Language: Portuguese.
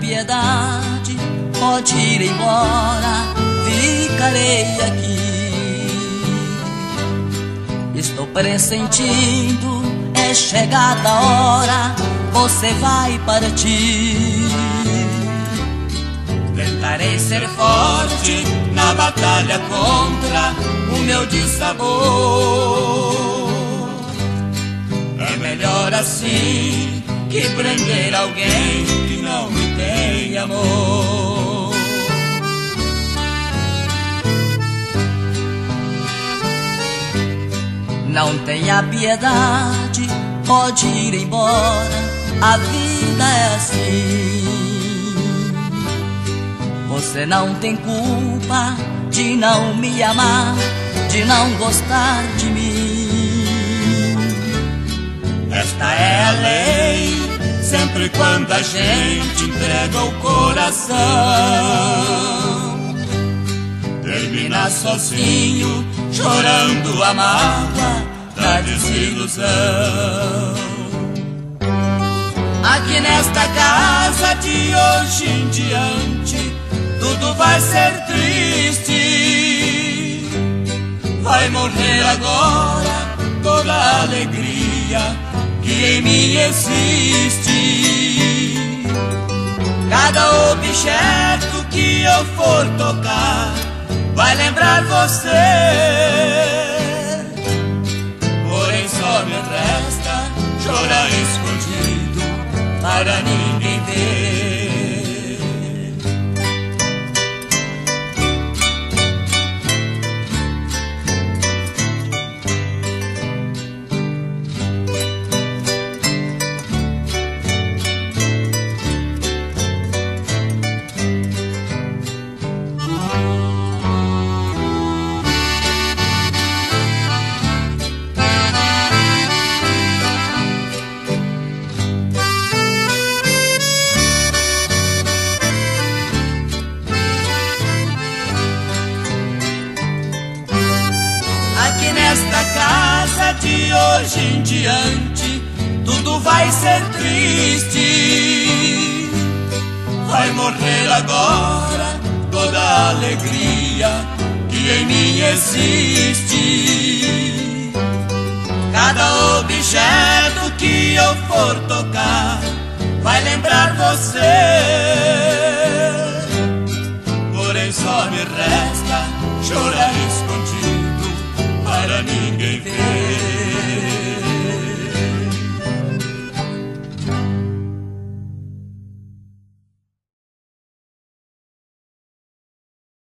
piedade, pode ir embora, ficarei aqui. Estou pressentindo, é chegada a hora, você vai partir. Tentarei ser forte na batalha contra o meu dissabor. É melhor assim que prender alguém não me tem amor. Não tenha piedade, pode ir embora, a vida é assim. Você não tem culpa de não me amar, de não gostar de mim. Esta é a lei sempre quando a gente entrega o coração. Termina sozinho, chorando a mágoa da desilusão. Aqui nesta casa de hoje em diante, tudo vai ser triste. Vai morrer agora toda a alegria que em mim existe. Cada objeto que eu for tocar vai lembrar você. Porém só me resta chorar escondido para ninguém ver. De hoje em diante tudo vai ser triste. Vai morrer agora toda a alegria que em mim existe. Cada objeto que eu for tocar vai lembrar você. Porém só me resta